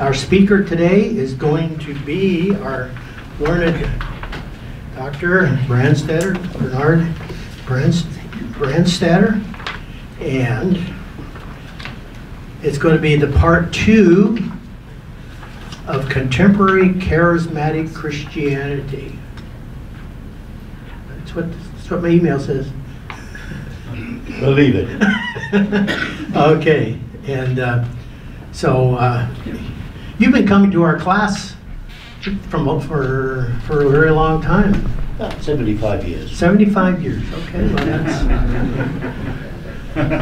Our speaker today is going to be our learned Dr. Brandstater, Bernard Brandst- Brandstater. And it's going to be the part two of contemporary charismatic Christianity. That's what, that's what my email says. Believe it. Okay, and uh, so uh, you've been coming to our class from, for, for a very long time, About 75 years. 75 years, okay, well, that's,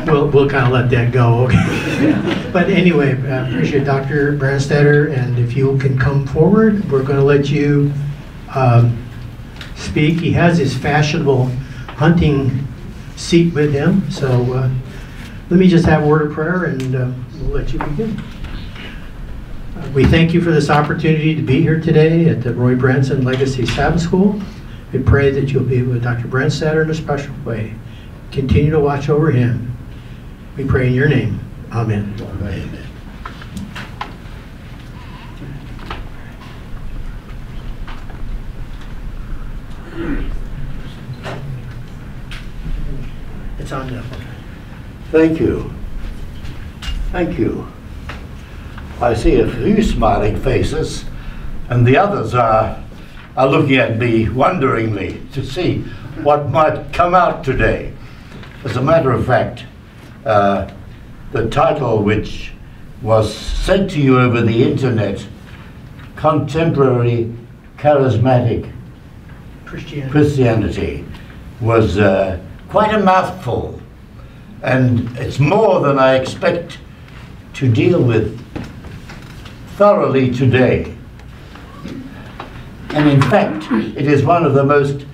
we'll, we'll kind of let that go, okay? But anyway, I appreciate Dr. Brandstater, and if you can come forward, we're going to let you um, speak. He has his fashionable hunting seat with him, so uh, let me just have a word of prayer and uh, we'll let you begin. We thank you for this opportunity to be here today at the Roy Branson Legacy Sabbath School. We pray that you'll be with Dr. Brandstater in a special way. Continue to watch over him. We pray in your name. Amen. Amen. It's on now. Thank you. Thank you. I see a few smiling faces, and the others are, are looking at me wonderingly to see what might come out today. As a matter of fact, uh, the title which was sent to you over the internet, Contemporary Charismatic Christianity. Christianity was uh, quite a mouthful, and it's more than I expect to deal with thoroughly today. And in fact, it is one of the most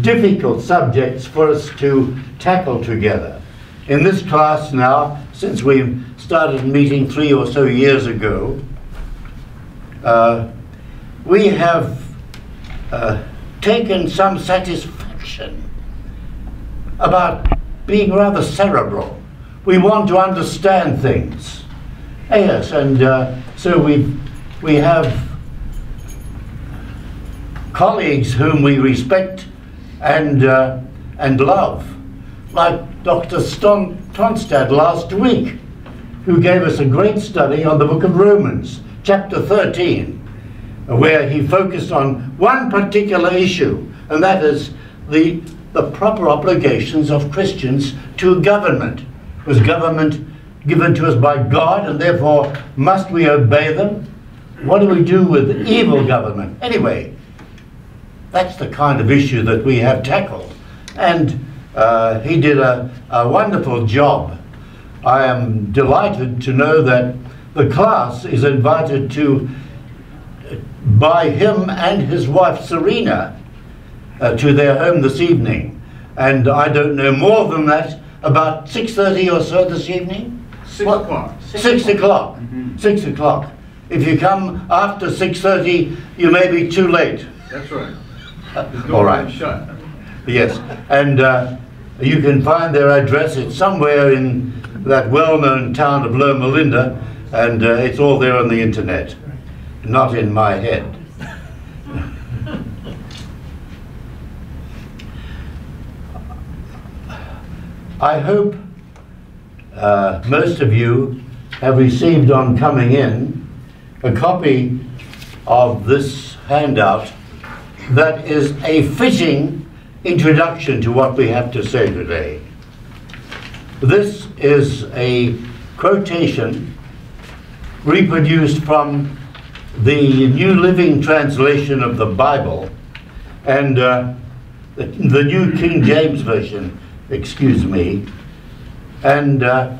difficult subjects for us to tackle together. In this class now, since we started meeting three or so years ago, uh, we have uh, taken some satisfaction about being rather cerebral. We want to understand things. Yes, and uh, so we we have colleagues whom we respect and uh, and love, like Dr. Ston Tonstad last week, who gave us a great study on the book of Romans, chapter 13 where he focused on one particular issue, and that is the, the proper obligations of Christians to government. Was government given to us by God, and therefore must we obey them? What do we do with evil government? Anyway, that's the kind of issue that we have tackled. And uh, he did a, a wonderful job. I am delighted to know that the class is invited to by him and his wife Serena uh, to their home this evening. And I don't know more than that, about 6.30 or so this evening? Six What? o'clock. Six o'clock. Mhm. Six o'clock. If you come after 6.30, you may be too late. That's right. The door right. shut. Yes, and uh, you can find their address. It's somewhere in that well-known town of Loma Linda, and uh, it's all there on the internet, not in my head. I hope uh, most of you have received on coming in a copy of this handout that is a fitting introduction to what we have to say today. This is a quotation reproduced from the New Living Translation of the Bible and uh, the, the New King James Version, excuse me. And uh,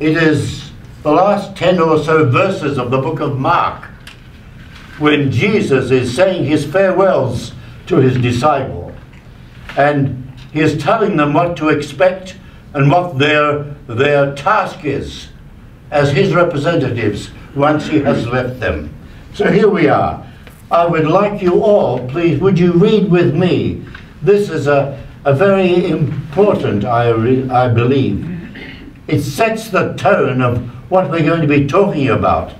it is the last 10 or so verses of the book of Mark when Jesus is saying his farewells to his disciple. And he is telling them what to expect and what their, their task is as his representatives once he has left them. So here we are. I would like you all, please, would you read with me? This is a, a very important, I, I believe. It sets the tone of what we're going to be talking about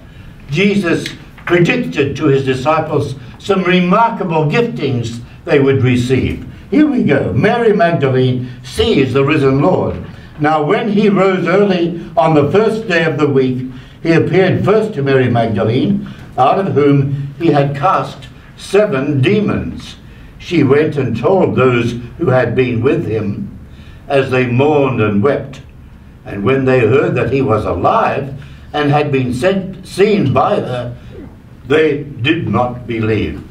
Jesus predicted to his disciples some remarkable giftings they would receive. Here we go. Mary Magdalene sees the risen Lord. Now, when he rose early on the first day of the week, he appeared first to Mary Magdalene, out of whom he had cast seven demons. She went and told those who had been with him as they mourned and wept. And when they heard that he was alive and had been sent, seen by her, they did not believe.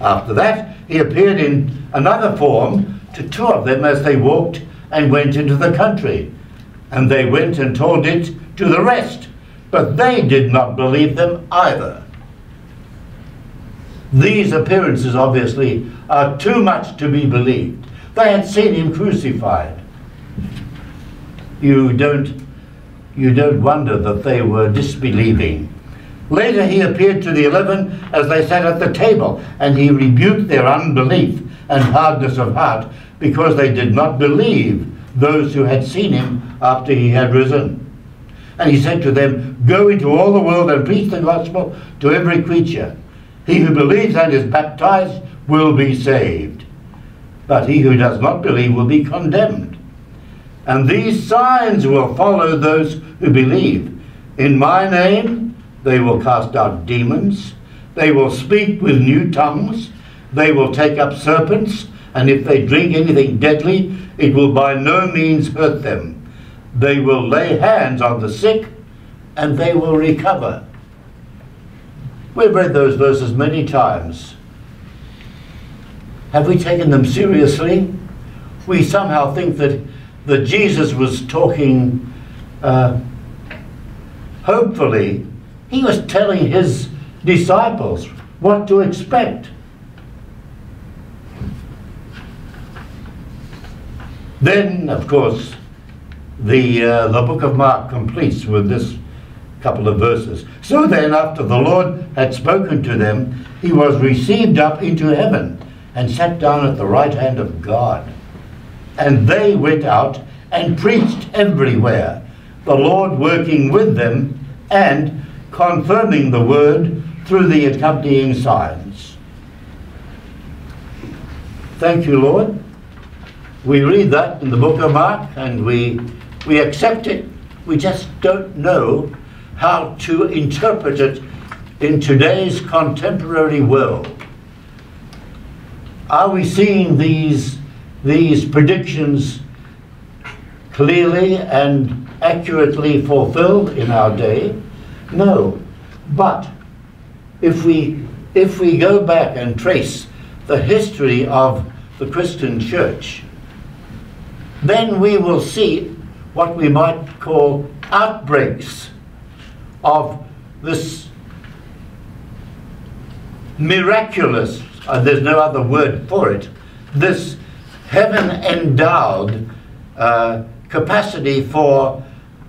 After that, he appeared in another form to two of them as they walked and went into the country. And they went and told it to the rest, but they did not believe them either. These appearances, obviously, are too much to be believed. They had seen him crucified. You don't, you don't wonder that they were disbelieving. Later he appeared to the eleven as they sat at the table, and he rebuked their unbelief and hardness of heart because they did not believe those who had seen him after he had risen. And he said to them, Go into all the world and preach the gospel to every creature. He who believes and is baptized will be saved, but he who does not believe will be condemned. And these signs will follow those who believe. In my name they will cast out demons, they will speak with new tongues, they will take up serpents, and if they drink anything deadly, it will by no means hurt them. They will lay hands on the sick, and they will recover. We've read those verses many times. Have we taken them seriously? We somehow think that, that Jesus was talking, uh, hopefully, he was telling his disciples what to expect. Then, of course, the, uh, the book of Mark completes with this couple of verses. So then, after the Lord had spoken to them, he was received up into heaven and sat down at the right hand of God. And they went out and preached everywhere, the Lord working with them and confirming the word through the accompanying signs. Thank you, Lord. We read that in the book of Mark and we, we accept it. We just don't know how to interpret it in today's contemporary world. Are we seeing these, these predictions clearly and accurately fulfilled in our day? No. But if we, if we go back and trace the history of the Christian church, then we will see what we might call outbreaks of this miraculous, uh, there's no other word for it, this heaven endowed uh, capacity for,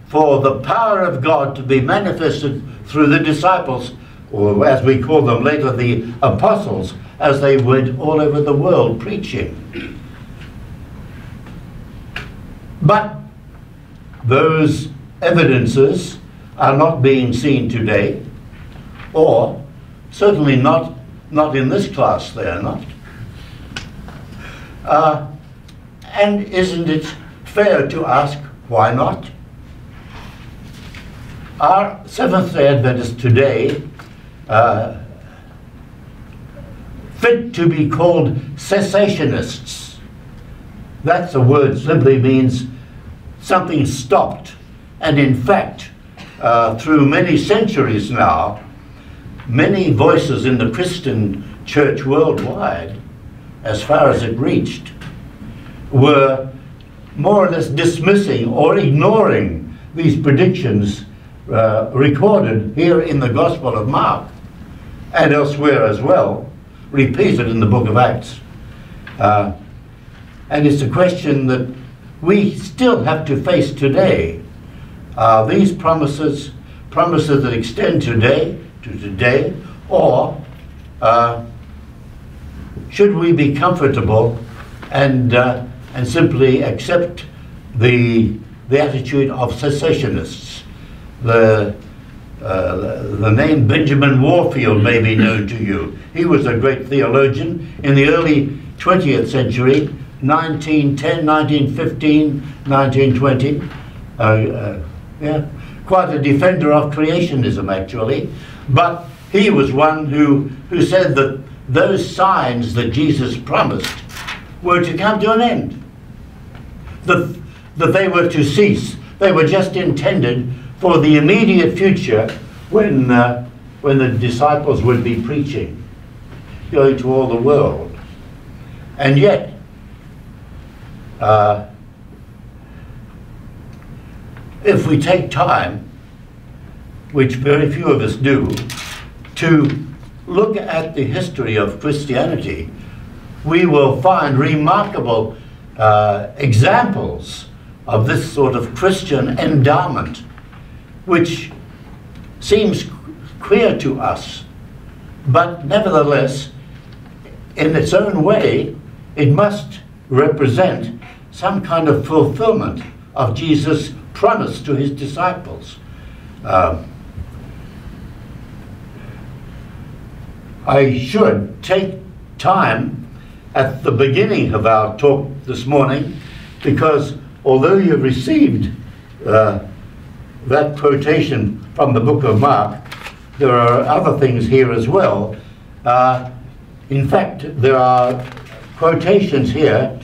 for the power of God to be manifested through the disciples, or as we call them later, the apostles, as they went all over the world preaching. But those evidences are not being seen today, or certainly not, not in this class they are not. Uh, and isn't it fair to ask why not? Are Seventh-day Adventists today uh, fit to be called cessationists? That's a word simply means something stopped. And in fact, uh, through many centuries now, many voices in the Christian church worldwide, as far as it reached, were more or less dismissing or ignoring these predictions uh, recorded here in the Gospel of Mark and elsewhere as well, repeated in the book of Acts. Uh, and it's a question that we still have to face today are these promises promises that extend today to today, or uh, should we be comfortable and uh, and simply accept the the attitude of cessationists. the uh, the name Benjamin Warfield may be known to you. He was a great theologian in the early 20th century, 1910, 1915, 1920. Uh, uh, yeah, quite a defender of creationism, actually. But he was one who, who said that those signs that Jesus promised were to come to an end, that, that they were to cease. They were just intended for the immediate future when, uh, when the disciples would be preaching, going to all the world. And yet, uh, if we take time, which very few of us do, to look at the history of Christianity, we will find remarkable uh, examples of this sort of Christian endowment which seems queer to us, but nevertheless, in its own way, it must represent some kind of fulfillment of Jesus' promise to his disciples. Uh, I should take time at the beginning of our talk this morning because although you've received uh, that quotation from the book of Mark, there are other things here as well. Uh, in fact, there are quotations here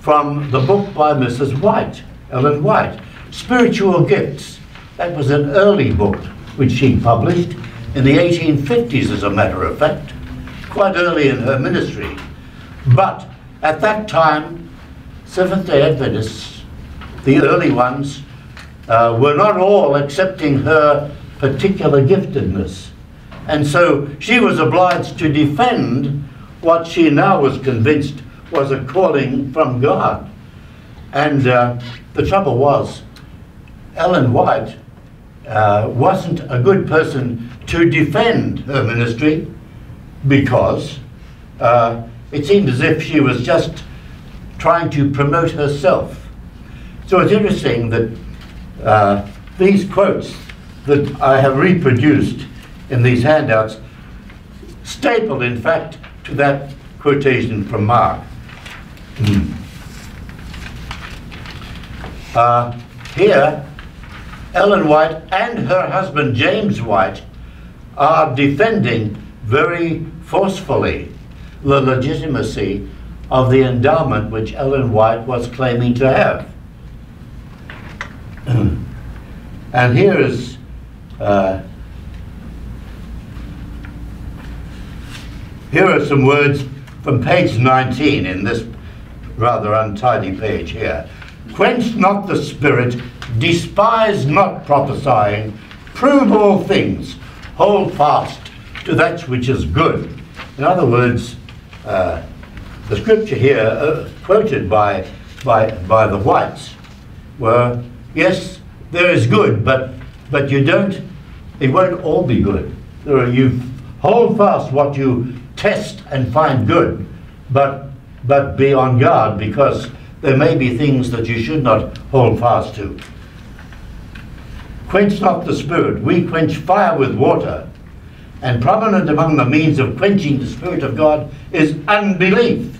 from the book by Mrs. White, Ellen White, Spiritual Gifts. That was an early book which she published in the 1850s, as a matter of fact, quite early in her ministry. But at that time, Seventh day Adventists, the early ones, uh, were not all accepting her particular giftedness. And so she was obliged to defend what she now was convinced was a calling from God. And uh, the trouble was, Ellen White uh, wasn't a good person to defend her ministry because uh, it seemed as if she was just trying to promote herself. So it's interesting that uh, these quotes that I have reproduced in these handouts, stapled in fact to that quotation from Mark. Hmm. Uh, here, Ellen White and her husband James White are defending very forcefully the legitimacy of the endowment which Ellen White was claiming to have. and here is uh, here are some words from page 19 in this rather untidy page here. Quench not the spirit, despise not prophesying, prove all things, hold fast to that which is good. In other words, uh, the scripture here uh, quoted by, by, by the whites were yes, there is good, but but you don't. It won't all be good. Are, you hold fast what you test and find good, but but be on guard because there may be things that you should not hold fast to. Quench not the spirit. We quench fire with water. And prominent among the means of quenching the Spirit of God is unbelief.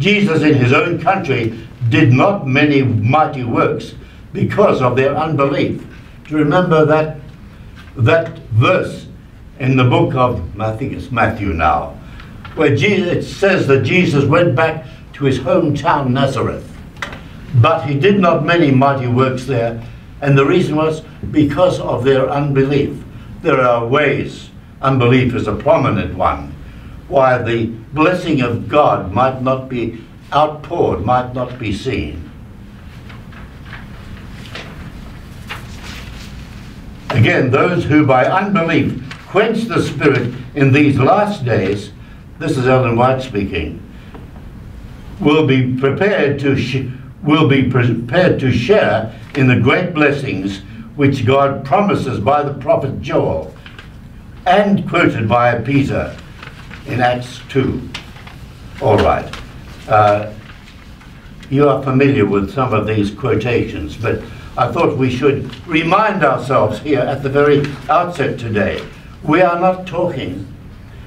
Jesus in his own country did not many mighty works because of their unbelief. Do you remember that, that verse in the book of, I think it's Matthew now, where Jesus, it says that Jesus went back to his hometown Nazareth, but he did not many mighty works there, and the reason was because of their unbelief. There are ways, unbelief is a prominent one, why the blessing of God might not be outpoured, might not be seen. Again, those who by unbelief quench the Spirit in these last days, this is Ellen White speaking, will be prepared to will be prepared to share in the great blessings which God promises by the prophet Joel and quoted by Peter in Acts 2. All right. Uh, you are familiar with some of these quotations, but I thought we should remind ourselves here at the very outset today. We are not talking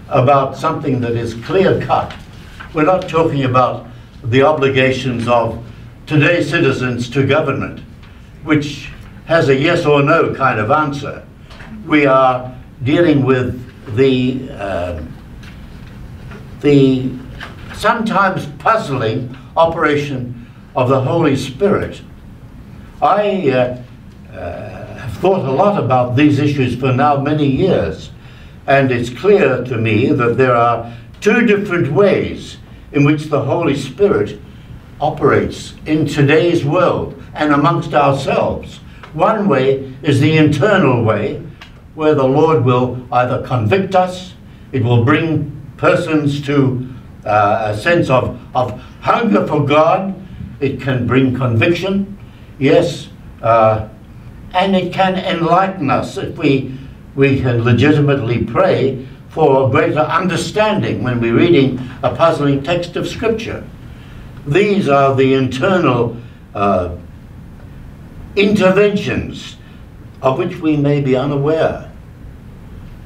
about something that is clear cut. We're not talking about the obligations of today's citizens to government, which has a yes or no kind of answer. We are dealing with the, uh, the sometimes puzzling operation of the Holy Spirit. I uh, uh, have thought a lot about these issues for now many years, and it's clear to me that there are two different ways in which the Holy Spirit operates in today's world and amongst ourselves. One way is the internal way, where the Lord will either convict us, it will bring persons to uh, a sense of, of hunger for God, it can bring conviction, yes, uh, and it can enlighten us if we, we can legitimately pray for a greater understanding when we're reading a puzzling text of Scripture. These are the internal uh, interventions of which we may be unaware,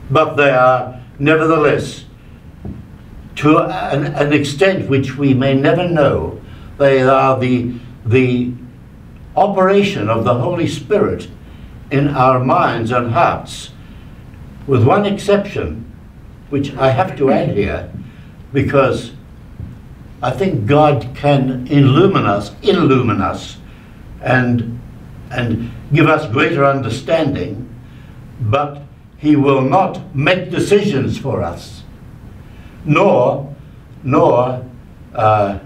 but they are nevertheless, to an, an extent which we may never know, they are the, the operation of the Holy Spirit in our minds and hearts, with one exception which I have to add here because I think God can illumine us, illumine us, and, and give us greater understanding, but He will not make decisions for us, nor, nor uh,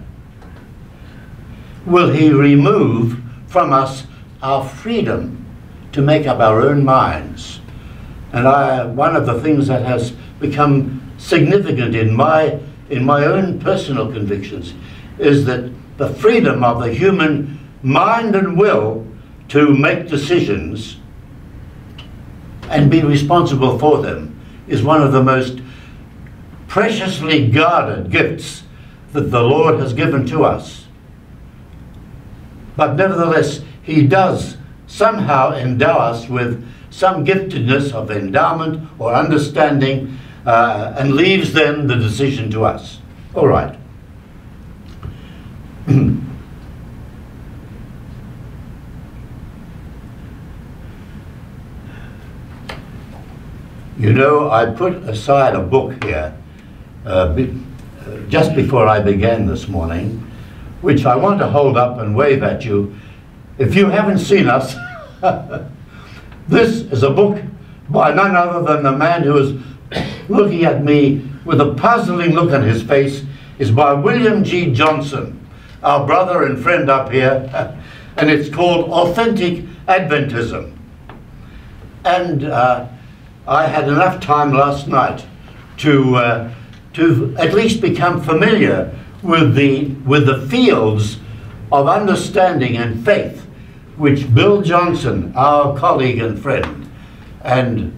will He remove from us our freedom to make up our own minds. And I, one of the things that has become significant in my, in my own personal convictions is that the freedom of the human mind and will to make decisions and be responsible for them is one of the most preciously guarded gifts that the Lord has given to us. But nevertheless, He does somehow endow us with some giftedness of endowment or understanding uh, and leaves then the decision to us. All right. you know, I put aside a book here uh, be, uh, just before I began this morning, which I want to hold up and wave at you. If you haven't seen us, this is a book by none other than the man who is looking at me with a puzzling look on his face is by William G. Johnsson, our brother and friend up here, and it's called Authentic Adventism. And uh, I had enough time last night to, uh, to at least become familiar with the, with the fields of understanding and faith which Bill Johnsson, our colleague and friend, and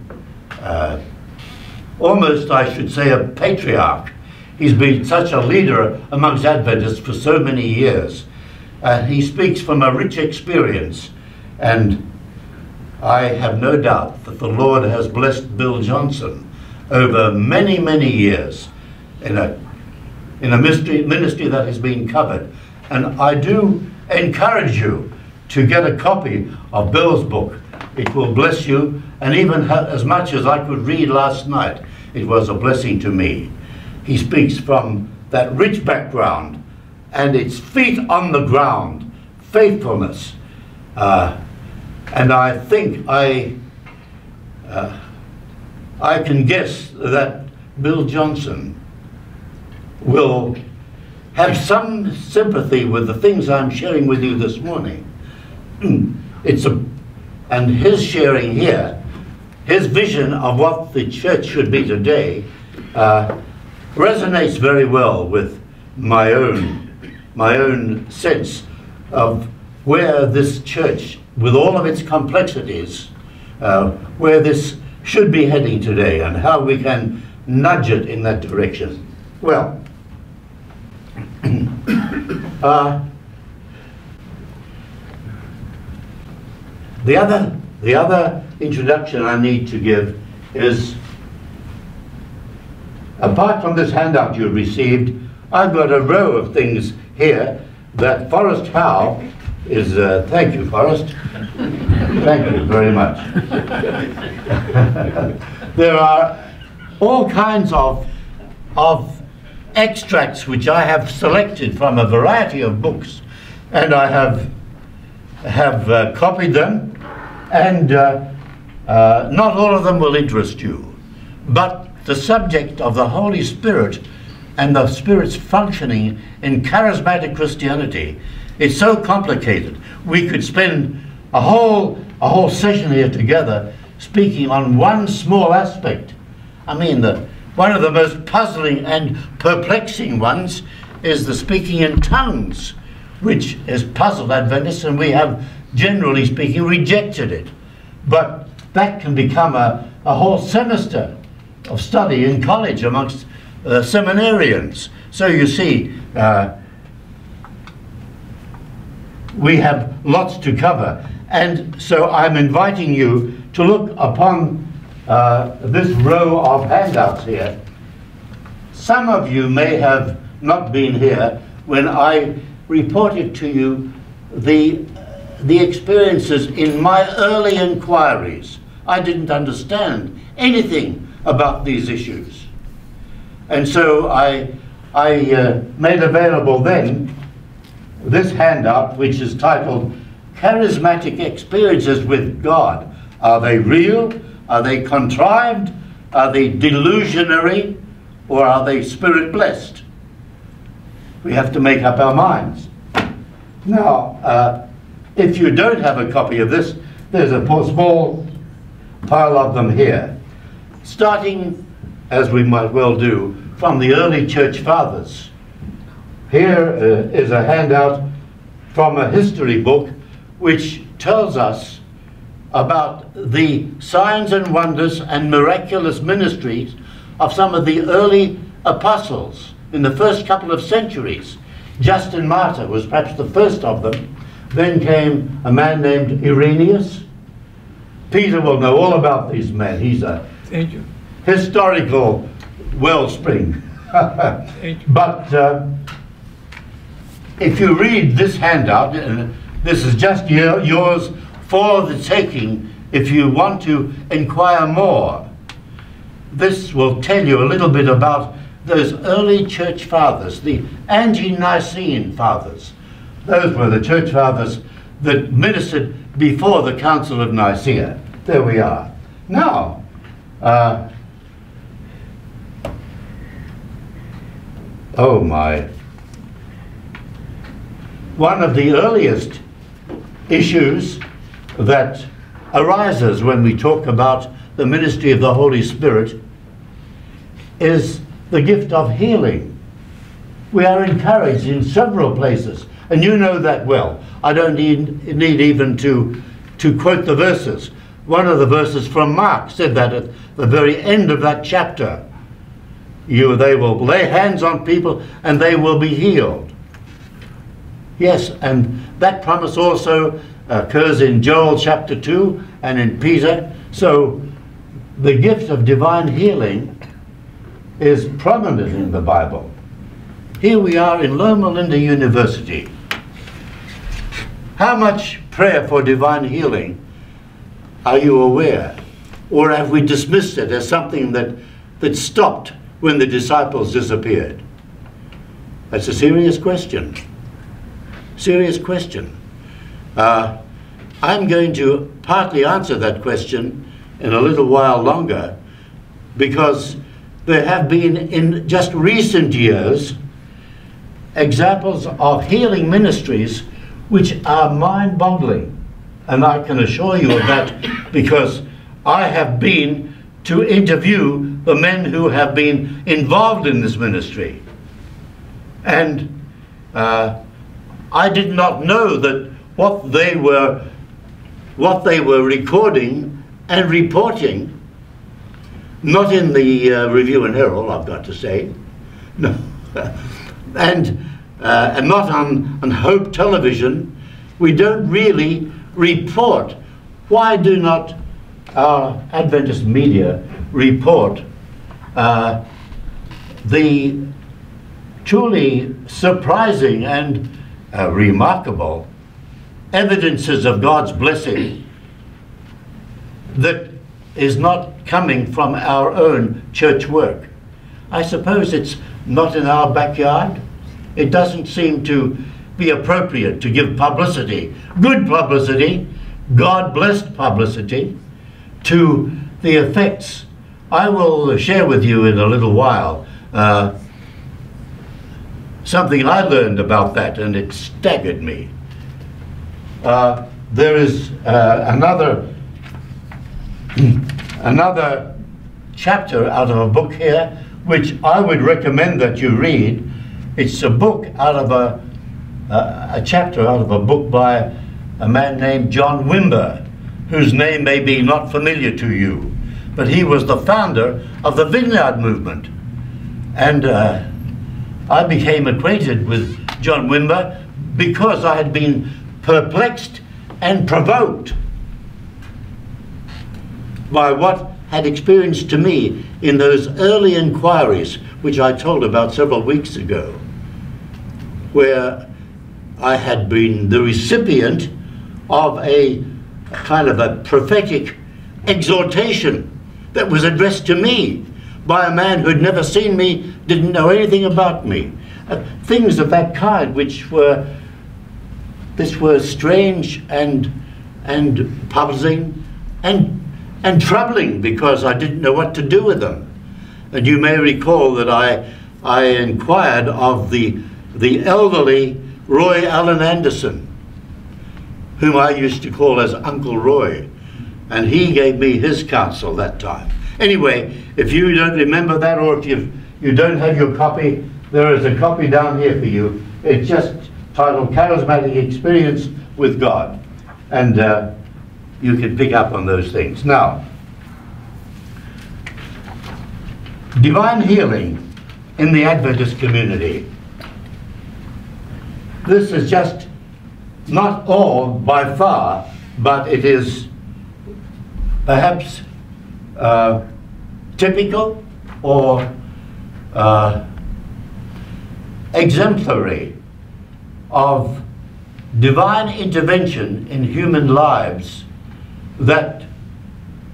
uh, almost, I should say, a patriarch. He's been such a leader amongst Adventists for so many years. And he speaks from a rich experience. And I have no doubt that the Lord has blessed Bill Johnsson over many, many years in a, in a ministry, ministry that has been covered. And I do encourage you to get a copy of Bill's book. It will bless you, and even as much as I could read last night, it was a blessing to me. He speaks from that rich background and its feet on the ground, faithfulness. Uh, and I think I, uh, I can guess that Bill Johnsson will have some sympathy with the things I'm sharing with you this morning. it's a, and his sharing here, his vision of what the church should be today, uh, resonates very well with my own, my own sense of where this church, with all of its complexities, uh, where this should be heading today and how we can nudge it in that direction. Well, uh, The other, the other introduction I need to give is, apart from this handout you received, I've got a row of things here that Forrest Howe is, uh, thank you, Forrest. thank you very much. there are all kinds of, of extracts which I have selected from a variety of books, and I have, have uh, copied them, and uh, uh, not all of them will interest you. But the subject of the Holy Spirit and the Spirit's functioning in charismatic Christianity is so complicated. We could spend a whole, a whole session here together speaking on one small aspect. I mean, the, one of the most puzzling and perplexing ones is the speaking in tongues, which has puzzled Adventists, and we have, generally speaking, rejected it. But that can become a, a whole semester of study in college amongst uh, seminarians. So you see, uh, we have lots to cover. And so I'm inviting you to look upon uh, this row of handouts here. Some of you may have not been here when I reported to you the, the experiences in my early inquiries. I didn't understand anything about these issues. And so I, I uh, made available then this handout, which is titled Charismatic Experiences with God. Are they real? Are they contrived? Are they delusionary? Or are they spirit blessed? We have to make up our minds. Now, uh, if you don't have a copy of this, there's a small pile of them here. Starting, as we might well do, from the early church fathers. Here uh, is a handout from a history book which tells us about the signs and wonders and miraculous ministries of some of the early apostles in the first couple of centuries. Justin Martyr was perhaps the first of them. Then came a man named Irenaeus. Peter will know all about these men. He's a historical wellspring. but uh, if you read this handout, and this is just your, yours for the taking if you want to inquire more. This will tell you a little bit about those early church fathers, the ante-Nicene fathers. Those were the church fathers that ministered before the Council of Nicaea. There we are. Now, uh, oh my one of the earliest issues that arises when we talk about the ministry of the Holy Spirit is the gift of healing. We are encouraged in several places, and you know that well. I don't need, need even to, to quote the verses. One of the verses from Mark said that at the very end of that chapter. You, they will lay hands on people and they will be healed. Yes, and that promise also occurs in Joel chapter 2 and in Peter. So the gift of divine healing is prominent in the Bible. Here we are in Loma Linda University. How much prayer for divine healing are you aware? Or have we dismissed it as something that, that stopped when the disciples disappeared? That's a serious question serious question. Uh, I'm going to partly answer that question in a little while longer because there have been in just recent years examples of healing ministries which are mind-boggling. And I can assure you of that because I have been to interview the men who have been involved in this ministry. And uh, I did not know that what they were what they were recording and reporting, not in the uh, Review and Herald, I've got to say, no, and, uh, and not on, on Hope Television, we don't really report. Why do not our Adventist media report uh, the truly surprising and uh, remarkable evidences of God's blessing that is not coming from our own church work. I suppose it's not in our backyard. It doesn't seem to be appropriate to give publicity, good publicity, God blessed publicity, to the effects. I will share with you in a little while uh, something I learned about that, and it staggered me. Uh, there is uh, another another chapter out of a book here, which I would recommend that you read. It's a book out of a a chapter out of a book by a man named John Wimber, whose name may be not familiar to you, but he was the founder of the Vineyard Movement. And uh, I became acquainted with John Wimber because I had been perplexed and provoked by what had experienced to me in those early inquiries, which I told about several weeks ago, where I had been the recipient of a kind of a prophetic exhortation that was addressed to me by a man who'd never seen me, didn't know anything about me. Uh, things of that kind which were this were strange and and puzzling and and troubling because I didn't know what to do with them. And you may recall that I I inquired of the the elderly Roy Allan Anderson, whom I used to call as Uncle Roy, and he gave me his counsel that time. Anyway, if you don't remember that or if you you don't have your copy, there is a copy down here for you. It's just titled Charismatic Experience with God. And uh, you can pick up on those things. Now, divine healing in the Adventist community. This is just not all by far, but it is perhaps uh, typical or uh, exemplary of divine intervention in human lives that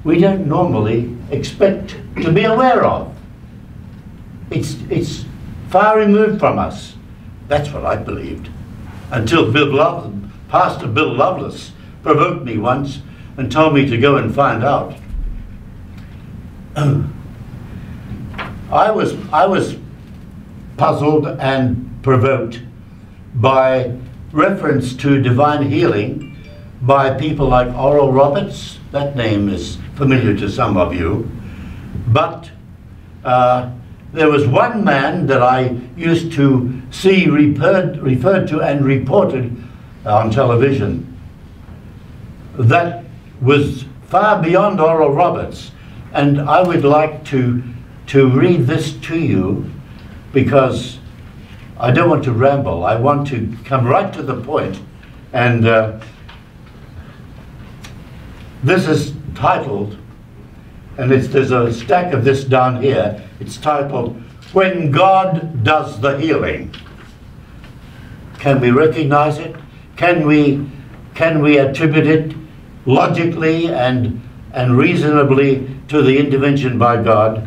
we don't normally expect to be aware of. It's, it's far removed from us. That's what I believed. Until Bill Lovelace, Pastor Bill Lovelace provoked me once and told me to go and find out. I was, I was puzzled and provoked by reference to divine healing by people like Oral Roberts. That name is familiar to some of you. But uh, there was one man that I used to see referred, referred to and reported on television that was far beyond Oral Roberts. And I would like to, to read this to you because I don't want to ramble. I want to come right to the point. And uh, this is titled, and there's a stack of this down here. It's titled, When God Does the Healing. Can we recognize it? Can we, can we attribute it logically and and reasonably to the intervention by God.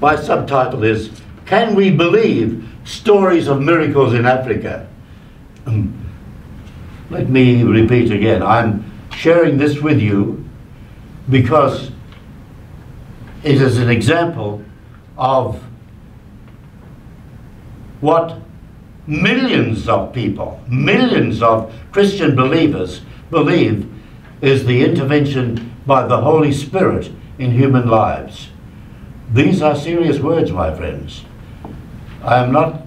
My subtitle is Can We Believe Stories of Miracles in Africa? Um, let me repeat again. I'm sharing this with you because it is an example of what millions of people, millions of Christian believers believe is the intervention by the Holy Spirit in human lives. These are serious words, my friends. I am not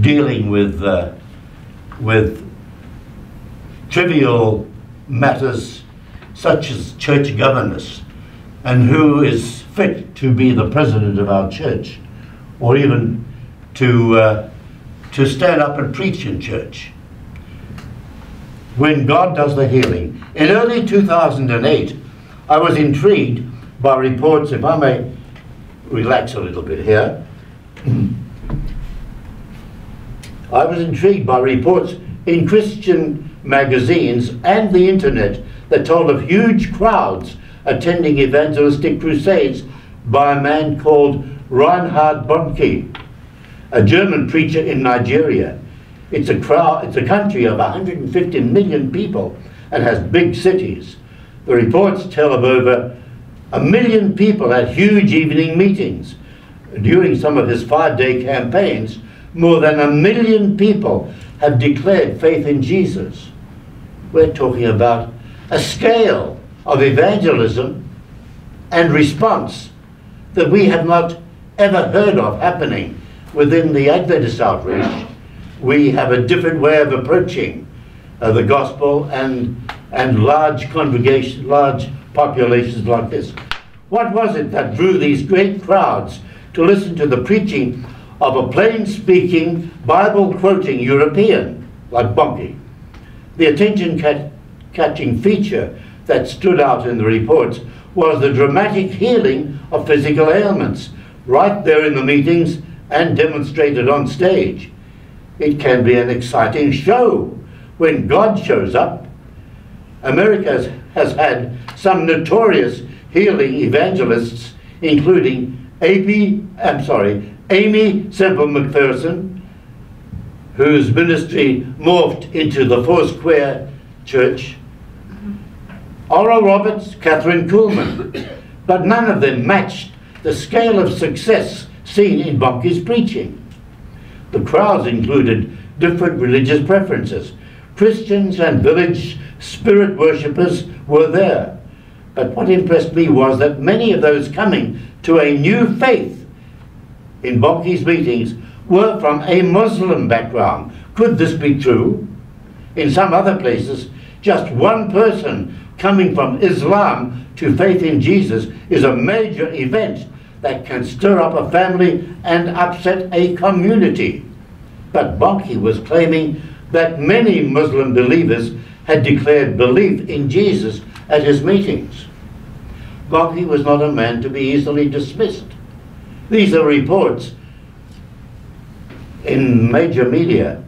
dealing with, uh, with trivial matters such as church governance and who is fit to be the president of our church or even to, uh, to stand up and preach in church. when God does the healing. In early 2008, I was intrigued by reports, if I may relax a little bit here. I was intrigued by reports in Christian magazines and the internet that told of huge crowds attending evangelistic crusades by a man called Reinhard Bonnke, a German preacher in Nigeria. It's a crowd, it's a country of 150 million people and has big cities. The reports tell of over a million people at huge evening meetings. During some of his five-day campaigns, more than a million people have declared faith in Jesus. We're talking about a scale of evangelism and response that we have not ever heard of happening within the Adventist outreach. We have a different way of approaching uh, the gospel and, and large congregations, large populations like this. What was it that drew these great crowds to listen to the preaching of a plain-speaking, Bible-quoting European like Bonnke? The attention-catching feature that stood out in the reports was the dramatic healing of physical ailments, right there in the meetings and demonstrated on stage. It can be an exciting show when God shows up. America has had some notorious healing evangelists, including AP, I'm sorry, Aimee Semple McPherson, whose ministry morphed into the Foursquare Church, Oral Roberts, Kathryn Kuhlman, but none of them matched the scale of success seen in Bonnke's preaching. The crowds included different religious preferences. Christians and village spirit worshippers were there. But what impressed me was that many of those coming to a new faith in Bonnke's meetings were from a Muslim background. Could this be true? In some other places, just one person coming from Islam to faith in Jesus is a major event that can stir up a family and upset a community. But Bonnke was claiming that many Muslim believers had declared belief in Jesus at his meetings. Bonnke was not a man to be easily dismissed. These are reports in major media.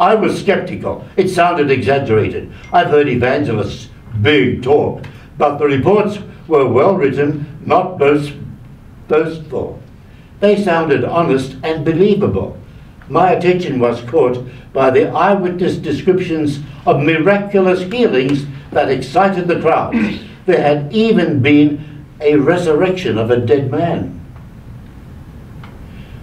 I was skeptical. It sounded exaggerated. I've heard evangelists big talk, but the reports were well written, not boast, boastful. They sounded honest and believable. My attention was caught by the eyewitness descriptions of miraculous healings that excited the crowd. There had even been a resurrection of a dead man.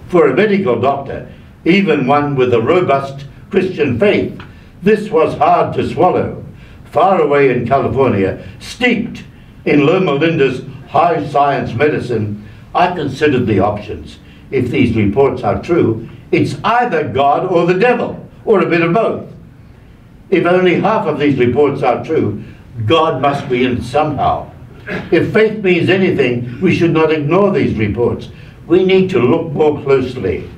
For a medical doctor, even one with a robust Christian faith, this was hard to swallow. Far away in California, steeped in Loma Linda's high science medicine, I considered the options. If these reports are true, it's either God or the devil, or a bit of both. If only half of these reports are true, God must be in somehow. If faith means anything, we should not ignore these reports. We need to look more closely.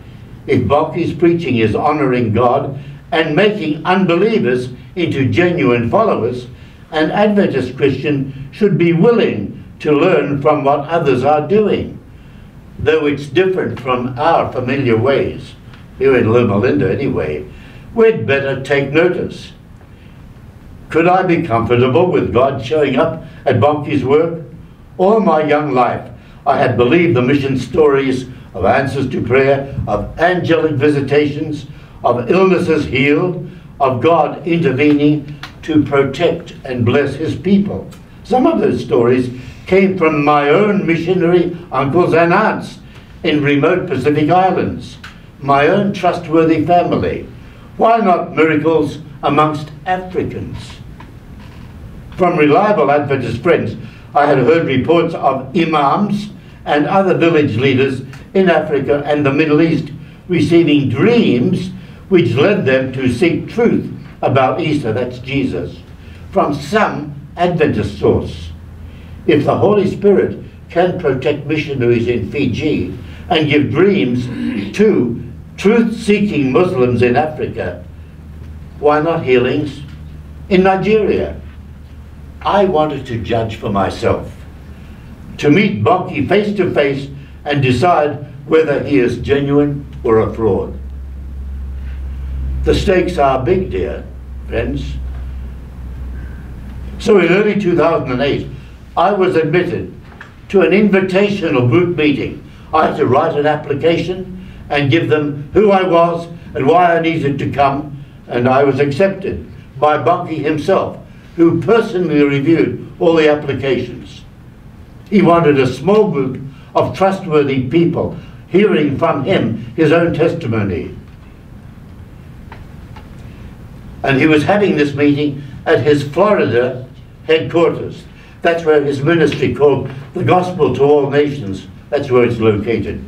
If Bonnke's preaching is honoring God and making unbelievers into genuine followers, an Adventist Christian should be willing to learn from what others are doing, though it's different from our familiar ways. Here in Loma Linda, anyway, we'd better take notice. Could I be comfortable with God showing up at Bonnke's work? All my young life, I had believed the mission stories of answers to prayer, of angelic visitations, of illnesses healed, of God intervening to protect and bless his people. Some of those stories came from my own missionary uncles and aunts in remote Pacific islands, my own trustworthy family. Why not miracles amongst Africans? From reliable Adventist friends, I had heard reports of imams and other village leaders in Africa and the Middle East receiving dreams which led them to seek truth about Isa, that's Jesus, from some Adventist source. If the Holy Spirit can protect missionaries in Fiji and give dreams to truth-seeking Muslims in Africa, why not healings in Nigeria. I wanted to judge for myself, to meet Bonnke face to face and decide whether he is genuine or a fraud. The stakes are big, dear friends. So in early 2008, I was admitted to an invitational group meeting. I had to write an application and give them who I was and why I needed to come, and I was accepted by Bonnke himself, who personally reviewed all the applications. He wanted a small group of trustworthy people hearing from him his own testimony. And he was having this meeting at his Florida headquarters. That's where his ministry called the Gospel to All Nations, that's where it's located.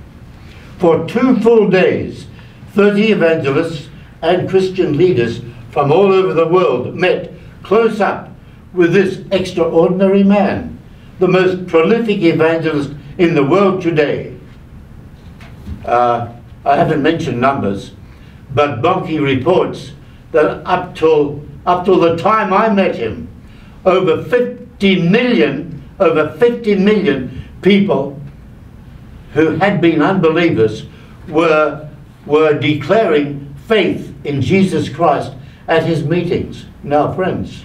For two full days, 30 evangelists and Christian leaders from all over the world met close up with this extraordinary man, the most prolific evangelist in the world today. Uh, I haven't mentioned numbers, but Bonnke reports that up till, up till the time I met him, over 50 million, over 50 million people who had been unbelievers were, were declaring faith in Jesus Christ at his meetings. Now, friends,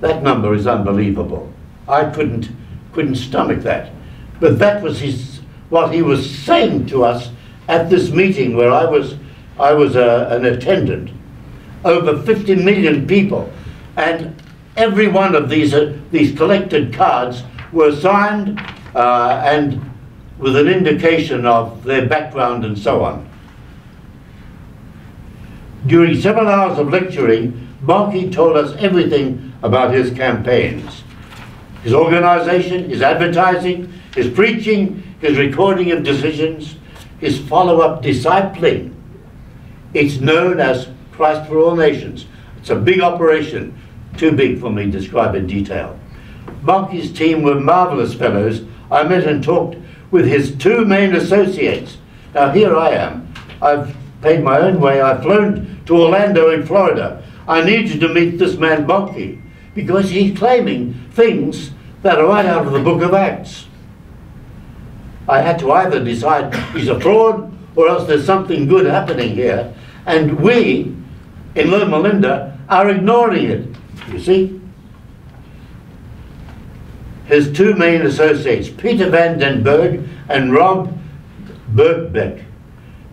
that number is unbelievable. I couldn't, couldn't stomach that. But that was his, what he was saying to us at this meeting where I was, I was a, an attendant. Over 50 million people. And every one of these, uh, these collected cards were signed uh, and with an indication of their background and so on. During seven hours of lecturing, Bonnke told us everything about his campaigns. His organization, his advertising, his preaching, his recording of decisions, his follow-up discipling. It's known as Christ for All Nations. It's a big operation too big for me to describe in detail. Bonnke's team were marvelous fellows. I met and talked with his two main associates. Now here I am. I've paid my own way. I've flown to Orlando in Florida. I need you to meet this man Bonnke because he's claiming things that are right out of the book of Acts. I had to either decide he's a fraud or else there's something good happening here. And we, in Loma Linda, are ignoring it. You see? His two main associates, Peter Van den Berg and Rob Bergbeck.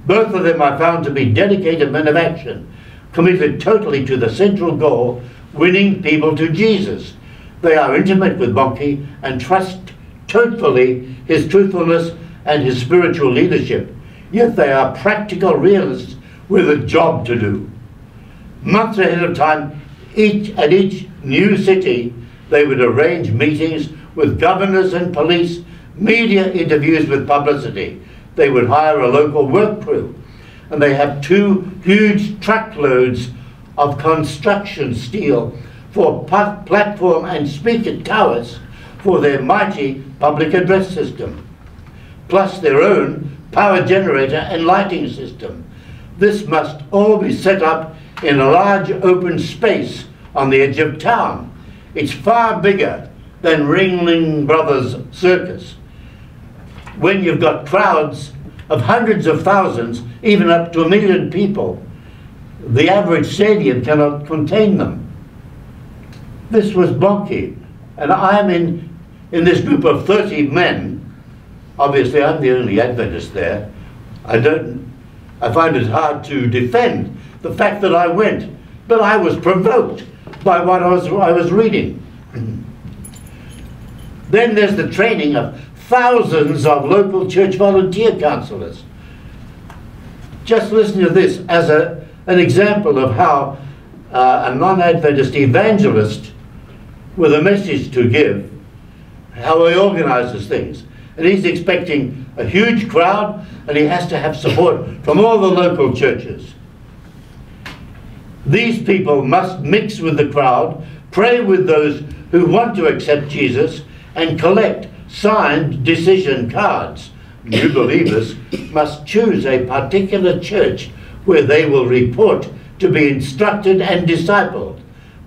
Both of them I found to be dedicated men of action, committed totally to the central goal, winning people to Jesus. They are intimate with Bonnke and trust totally his truthfulness and his spiritual leadership. Yet they are practical realists with a job to do. Months ahead of time, each, at each new city, they would arrange meetings with governors and police, media interviews with publicity. They would hire a local work crew. And they have two huge truckloads of construction steel for platform and speaker towers for their mighty public address system, plus their own power generator and lighting system. This must all be set up in a large open space on the edge of town. It's far bigger than Ringling Brothers Circus. When you've got crowds of hundreds of thousands, even up to a million people, the average stadium cannot contain them. This was Bonnke, and I'm in, in this group of 30 men. Obviously, I'm the only Adventist there. I don't, I find it hard to defend the fact that I went, but I was provoked by what I was, I was reading. Then there's the training of thousands of local church volunteer counselors. Just listen to this as a, an example of how uh, a non-Adventist evangelist with a message to give, how he organizes things. And he's expecting a huge crowd and he has to have support from all the local churches. These people must mix with the crowd, pray with those who want to accept Jesus, and collect signed decision cards. New believers must choose a particular church where they will report to be instructed and discipled.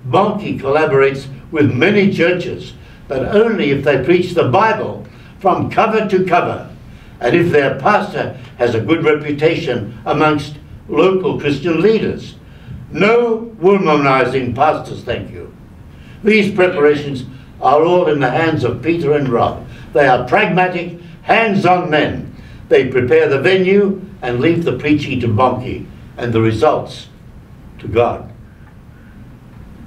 Bonnke collaborates with many churches, but only if they preach the Bible from cover to cover, and if their pastor has a good reputation amongst local Christian leaders. No womanizing pastors, thank you. These preparations are all in the hands of Peter and Rob. They are pragmatic, hands-on men. They prepare the venue and leave the preaching to Bonnke and the results to God.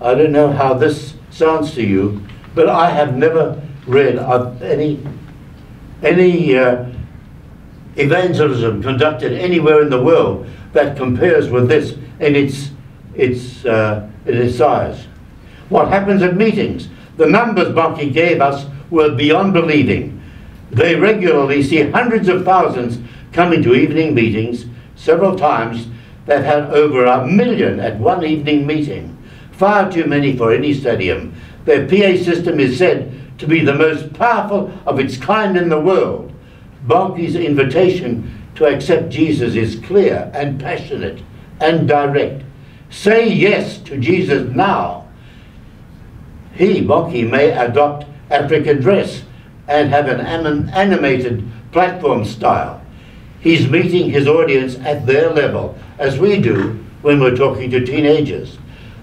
I don't know how this sounds to you, but I have never read of any any uh, evangelism conducted anywhere in the world that compares with this in its its uh, in its size. What happens at meetings? The numbers Bonnke gave us were beyond believing. They regularly see hundreds of thousands coming to evening meetings. Several times they've had over a million at one evening meeting. Far too many for any stadium. Their PA system is said to be the most powerful of its kind in the world. Bonnke's invitation to accept Jesus is clear and passionate and direct. Say yes to Jesus now. He, Bonnke, may adopt African dress and have an animated platform style. He's meeting his audience at their level, as we do when we're talking to teenagers.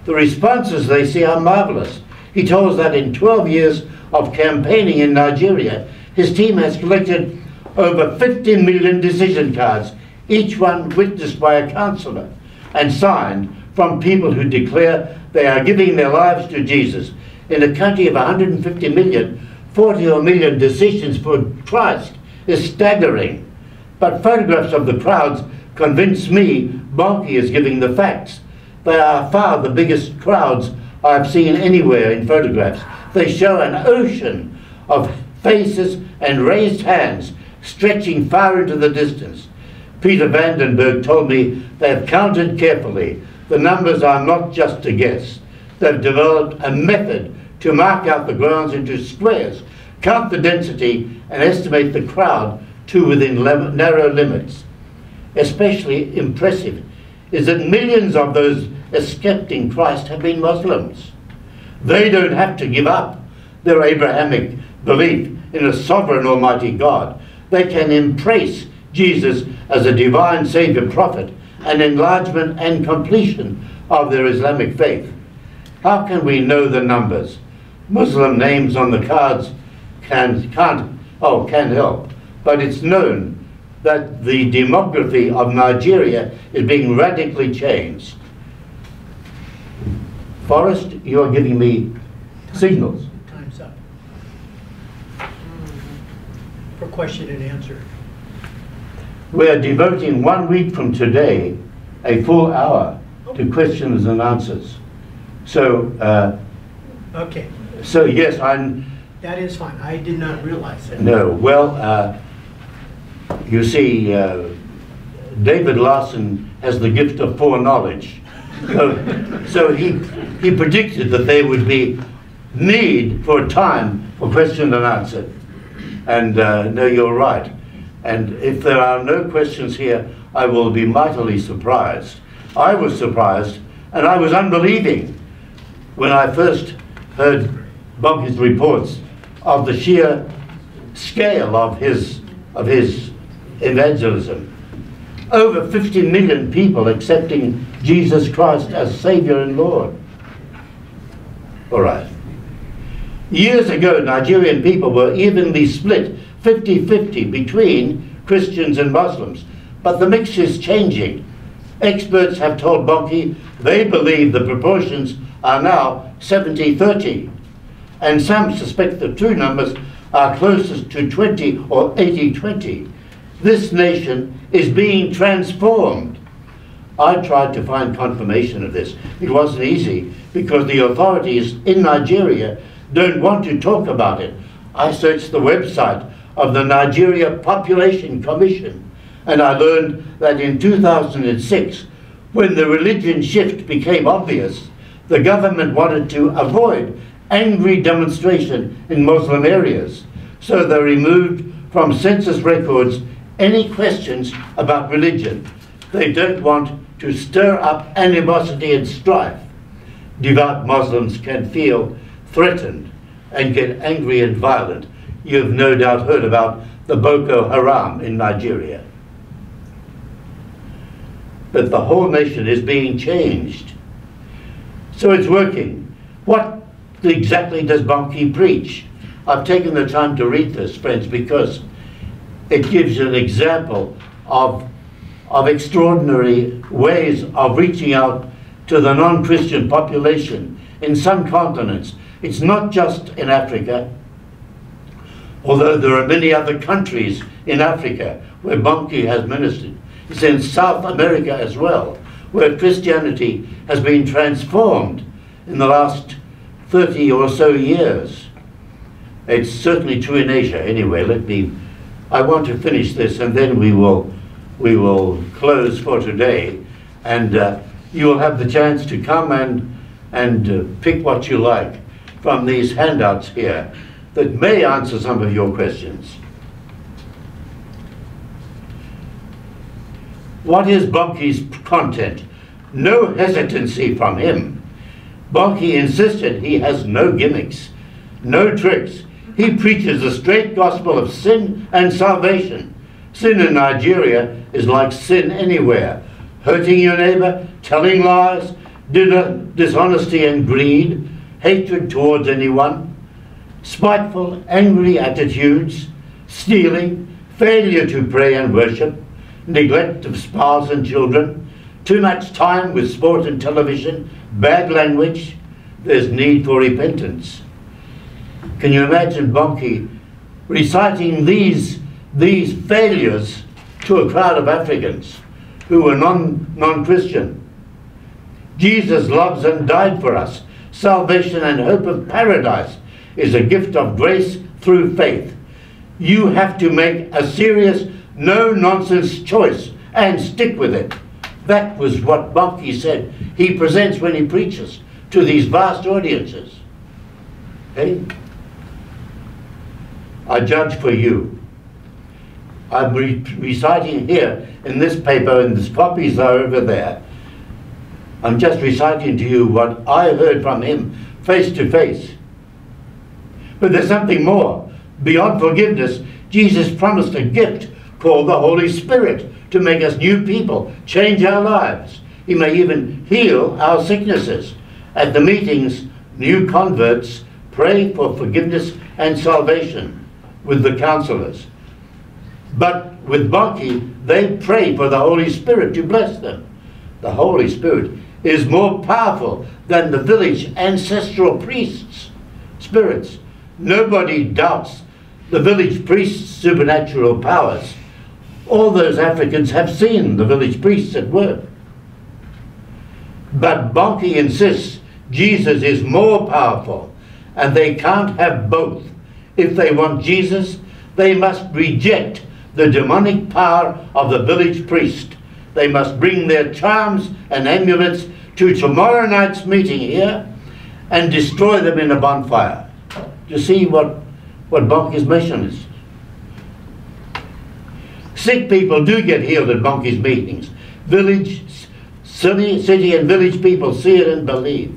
The responses they see are marvelous. He tells that in 12 years of campaigning in Nigeria, his team has collected over 50 million decision cards, each one witnessed by a counsellor and signed from people who declare they are giving their lives to Jesus. In a country of 150 million, 40 or million decisions for Christ is staggering. But photographs of the crowds convince me Bonnke is giving the facts. They are far the biggest crowds I've seen anywhere in photographs. They show an ocean of faces and raised hands stretching far into the distance. Peter Vandenberg told me they've counted carefully. The numbers are not just a guess. They've developed a method to mark out the grounds into squares, count the density, and estimate the crowd to within narrow limits. Especially impressive is that millions of those accepting Christ have been Muslims. They don't have to give up their Abrahamic belief in a sovereign Almighty God. They can embrace Jesus as a divine Savior prophet, an enlargement and completion of their Islamic faith. How can we know the numbers? Muslim names on the cards can, can't, oh, can help. But it's known that the demography of Nigeria is being radically changed. Forrest, you are giving me signals. Time's up. For question and answer. We're devoting one week from today a full hour to questions and answers. So, uh, Okay, so yes, I'm, that is fine. I did not realize that. no, well, uh, you see, uh, David Larson has the gift of foreknowledge. So, so he, he predicted that there would be need for a time for question and answer. And uh, no, you're right. And if there are no questions here, I will be mightily surprised. I was surprised and I was unbelieving when I first heard Bonnke's reports of the sheer scale of his, of his evangelism. Over 50 million people accepting Jesus Christ as Savior and Lord. All right. Years ago, Nigerian people were evenly split 50 50 between Christians and Muslims. But the mix is changing. Experts have told Bonnke they believe the proportions are now 70 30. And some suspect the true numbers are closest to 20 or 80 20. This nation is being transformed. I tried to find confirmation of this. It wasn't easy because the authorities in Nigeria don't want to talk about it. I searched the website of the Nigeria Population Commission and I learned that in 2006, when the religion shift became obvious, the government wanted to avoid angry demonstration in Muslim areas. So they removed from census records any questions about religion. They don't want to stir up animosity and strife. devout Muslims can feel threatened and get angry and violent. You've no doubt heard about the Boko Haram in Nigeria. But the whole nation is being changed. So it's working. What exactly does Bonnke preach? I've taken the time to read this, friends, because it gives an example of, of extraordinary ways of reaching out to the non-Christian population in some continents. It's not just in Africa, although there are many other countries in Africa where Bonnke has ministered. It's in South America as well, where Christianity has been transformed in the last 30 or so years. It's certainly true in Asia. Anyway, let me. I want to finish this, and then we will we will close for today, and uh, you will have the chance to come and and uh, pick what you like from these handouts here that may answer some of your questions. What is Bonnke's content? No hesitancy from him. Bonnke insisted he has no gimmicks, no tricks, he preaches the straight gospel of sin and salvation. Sin in Nigeria is like sin anywhere. Hurting your neighbor, telling lies, dishonesty and greed, hatred towards anyone, spiteful, angry attitudes, stealing, failure to pray and worship, neglect of spouse and children, too much time with sport and television, bad language, there's need for repentance. Can you imagine Bonnke reciting these, these failures to a crowd of Africans who were non, non-Christian? Jesus loves and died for us. Salvation and hope of paradise is a gift of grace through faith. You have to make a serious, no-nonsense choice and stick with it. That was what Bonnke said he presents when he preaches to these vast audiences. Okay? I judge for you. I'm re reciting here in this paper, and the copies are over there. I'm just reciting to you what I heard from him face to face. But there's something more. Beyond forgiveness, Jesus promised a gift called the Holy Spirit to make us new people, change our lives. He may even heal our sicknesses. At the meetings, new converts pray for forgiveness and salvation with the counselors. But with Bonnke, they pray for the Holy Spirit to bless them. The Holy Spirit is more powerful than the village ancestral priests' spirits. Nobody doubts the village priest's supernatural powers. All those Africans have seen the village priests at work. But Bonnke insists Jesus is more powerful and they can't have both. If they want Jesus, they must reject the demonic power of the village priest. They must bring their charms and amulets to tomorrow night's meeting here and destroy them in a bonfire. You see what, what Bonnke's mission is. Sick people do get healed at Bonnke's meetings. Village, city, city and village people see it and believe.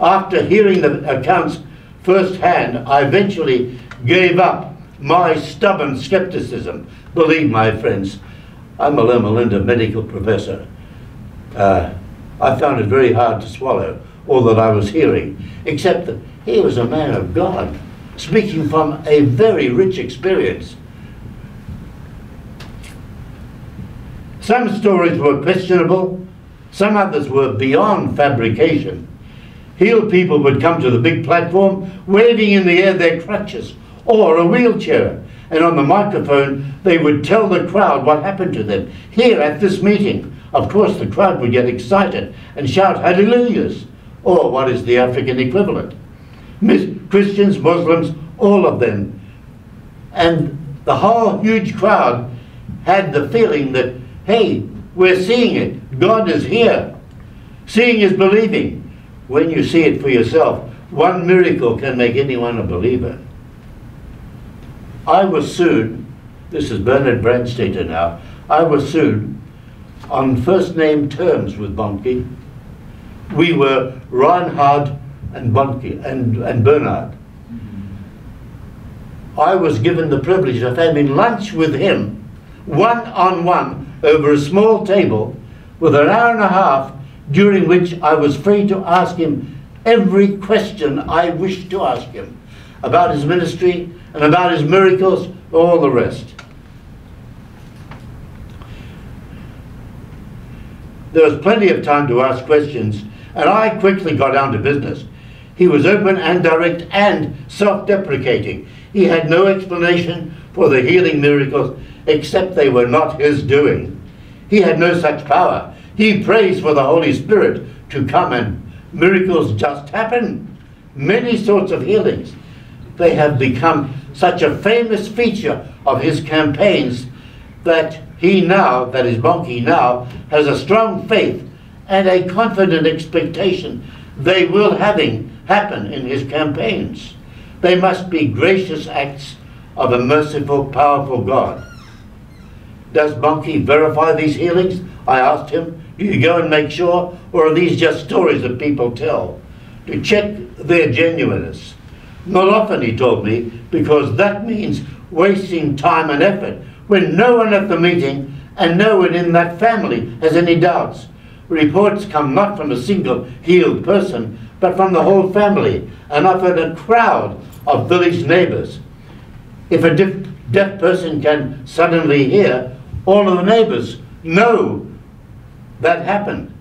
After hearing the accounts firsthand, I eventually gave up my stubborn skepticism. Believe my friends, I'm a Loma Linda medical professor. Uh, I found it very hard to swallow all that I was hearing, except that he was a man of God, speaking from a very rich experience. Some stories were questionable, some others were beyond fabrication. Healed people would come to the big platform waving in the air their crutches or a wheelchair. And on the microphone, they would tell the crowd what happened to them here at this meeting. Of course, the crowd would get excited and shout hallelujahs, or what is the African equivalent. Christians, Muslims, all of them. And the whole huge crowd had the feeling that, hey, we're seeing it. God is here. Seeing is believing. When you see it for yourself, one miracle can make anyone a believer. I was sued, this is Bernard Brandstater now, I was sued on first name terms with Bonnke we were Reinhard and Bonnke and, and Bernard. I was given the privilege of having lunch with him, one on one, over a small table, with an hour and a half, during which I was free to ask him every question I wished to ask him about his ministry and about his miracles, all the rest. There was plenty of time to ask questions, and I quickly got down to business. He was open and direct and self deprecating. He had no explanation for the healing miracles except they were not his doing. He had no such power. He prays for the Holy Spirit to come and miracles just happen. Many sorts of healings. They have become such a famous feature of his campaigns that he now, that is Bonnke now, has a strong faith and a confident expectation they will having happen in his campaigns. They must be gracious acts of a merciful, powerful God. Does Bonnke verify these healings? I asked him. Do you go and make sure? Or are these just stories that people tell? To check their genuineness. Not often, he told me, because that means wasting time and effort when no one at the meeting and no one in that family has any doubts. Reports come not from a single healed person, but from the whole family, and often a crowd of village neighbors. If a deaf person can suddenly hear, all of the neighbors know that happened.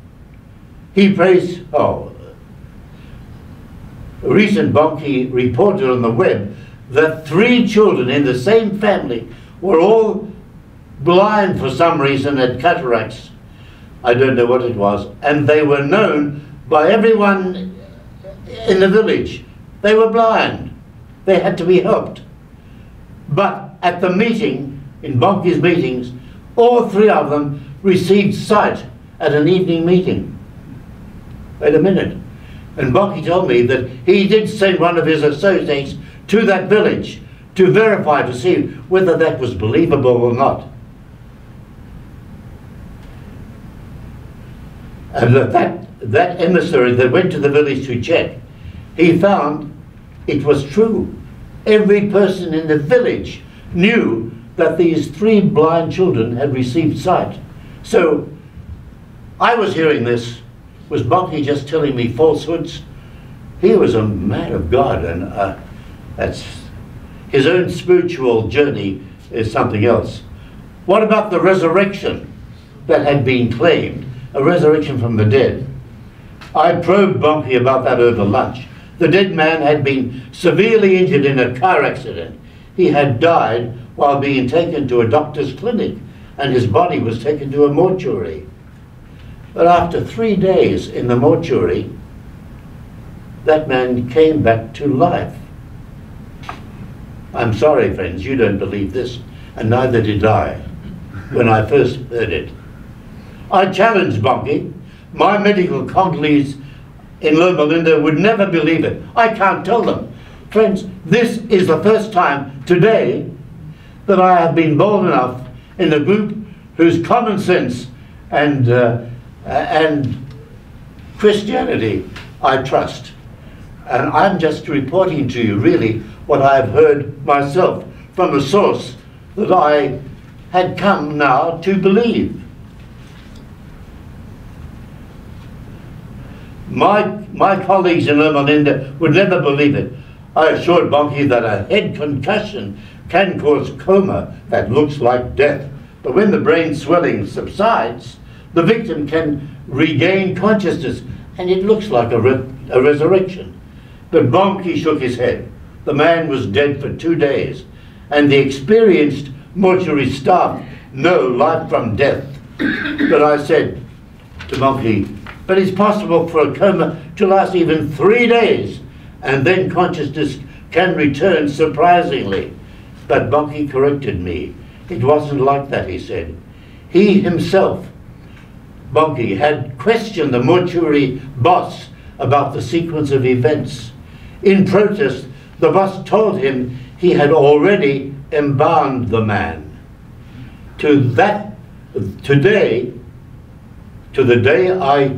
He prays, oh, a recent Bonnke reported on the web that three children in the same family were all blind for some reason, had cataracts. I don't know what it was. And they were known by everyone in the village. They were blind. They had to be helped. But at the meeting, in Bonnke's meetings, all three of them received sight at an evening meeting. Wait a minute. And Bonnke told me that he did send one of his associates to that village to verify to see whether that was believable or not. And that, that emissary that went to the village to check, he found it was true. Every person in the village knew that these three blind children had received sight. So I was hearing this. Was Bonnke just telling me falsehoods? He was a man of God, and uh, that's his own spiritual journey is something else. What about the resurrection that had been claimed? A resurrection from the dead. I probed Bonnke about that over lunch. The dead man had been severely injured in a car accident. He had died while being taken to a doctor's clinic, and his body was taken to a mortuary. But after three days in the mortuary, that man came back to life. I'm sorry, friends, you don't believe this, and neither did I when I first heard it. I challenged Bonnke. My medical colleagues in Loma Linda would never believe it. I can't tell them. Friends, this is the first time today that I have been bold enough in a group whose common sense and, uh, and Christianity I trust. And I'm just reporting to you really what I have heard myself from a source that I had come now to believe. My, my colleagues in Loma Linda would never believe it. I assured Bonnke that a head concussion can cause coma that looks like death. But when the brain swelling subsides, the victim can regain consciousness and it looks like a, re a resurrection. But Bonnke shook his head. The man was dead for two days, and the experienced mortuary staff know life from death. but I said to Bonnke, but it's possible for a coma to last even three days, and then consciousness can return surprisingly. But Bonnke corrected me. It wasn't like that, he said. He himself, Bonnke, had questioned the mortuary boss about the sequence of events. In protest, the boss told him he had already embalmed the man. To that, today, to the day I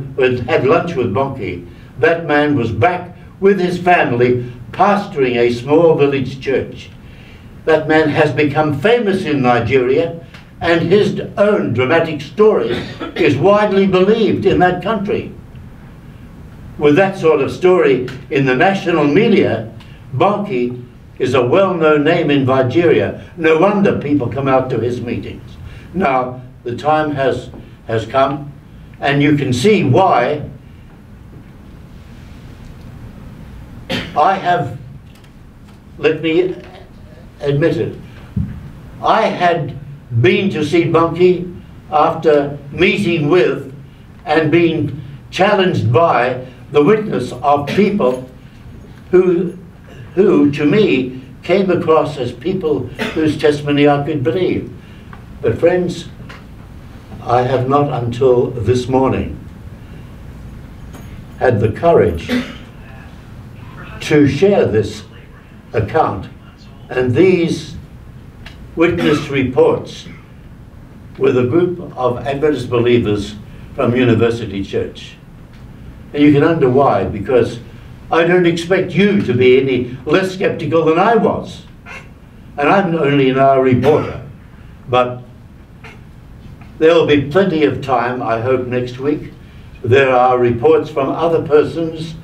had lunch with Bonnke, that man was back with his family pastoring a small village church. That man has become famous in Nigeria and his own dramatic story is widely believed in that country. With that sort of story in the national media, Bonnke is a well-known name in Nigeria. No wonder people come out to his meetings. Now, the time has, has come, and you can see why I have, let me admit it, I had been to see Bonnke after meeting with and being challenged by the witness of people who, who to me came across as people whose testimony I could believe. But friends, I have not until this morning had the courage to share this account and these witness reports with a group of Adventist believers from University Church. And you can wonder why, because I don't expect you to be any less skeptical than I was. And I'm only an hour reporter. But there will be plenty of time, I hope, next week. There are reports from other persons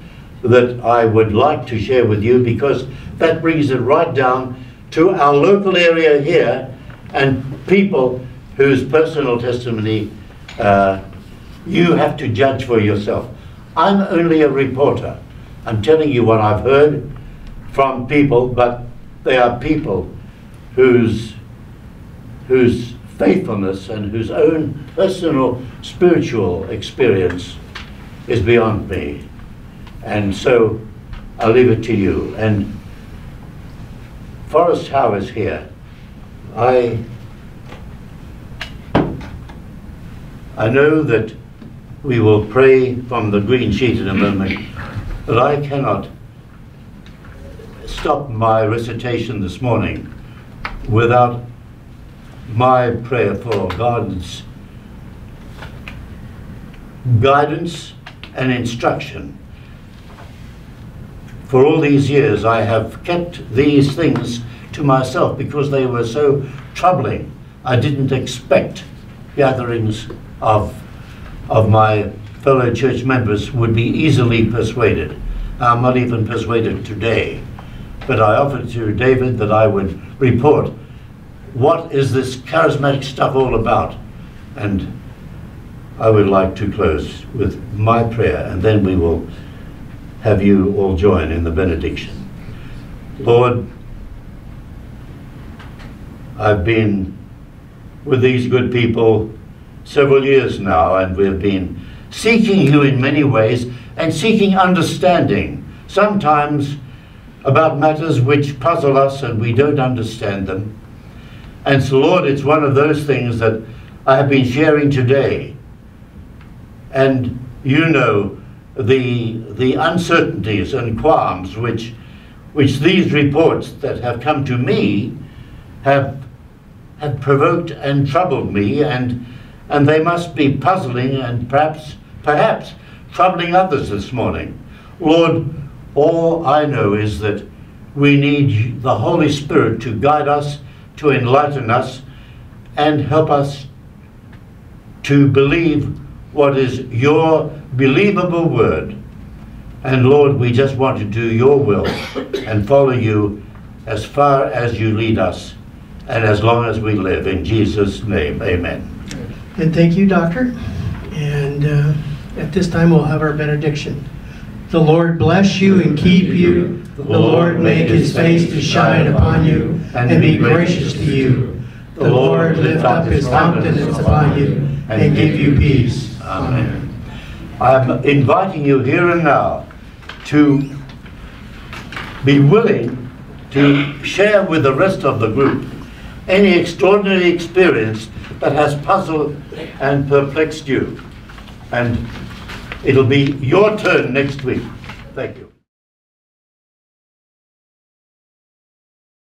that I would like to share with you because that brings it right down to our local area here and people whose personal testimony uh, you have to judge for yourself. I'm only a reporter. I'm telling you what I've heard from people, but they are people whose, whose faithfulness and whose own personal spiritual experience is beyond me. And so I'll leave it to you. And Forrest Howe is here. I, I know that we will pray from the green sheet in a moment, but I cannot stop my recitation this morning without my prayer for guidance, guidance and instruction. For all these years, I have kept these things to myself because they were so troubling. I didn't expect gatherings of, of my fellow church members would be easily persuaded. I'm not even persuaded today. But I offered to David that I would report what is this charismatic stuff all about? And I would like to close with my prayer, and then we will have you all join in the benediction. Lord, I've been with these good people several years now, and we've been seeking you in many ways and seeking understanding, sometimes about matters which puzzle us and we don't understand them. And so, Lord, it's one of those things that I have been sharing today. And you know the, the uncertainties and qualms which, which these reports that have come to me have, have provoked and troubled me, and, and they must be puzzling and perhaps, perhaps troubling others this morning. Lord, all I know is that we need the Holy Spirit to guide us to enlighten us and help us to believe what is your believable word. And Lord, we just want to do your will and follow you as far as you lead us and as long as we live. In Jesus' name, amen. And thank you, Doctor. And uh, at this time, we'll have our benediction. The Lord bless you and keep you. The Lord make his face to shine upon you and be gracious to you. The Lord lift up his countenance upon you and give you peace. Amen. I'm inviting you here and now to be willing to share with the rest of the group any extraordinary experience that has puzzled and perplexed you. And it'll be your turn next week. Thank you.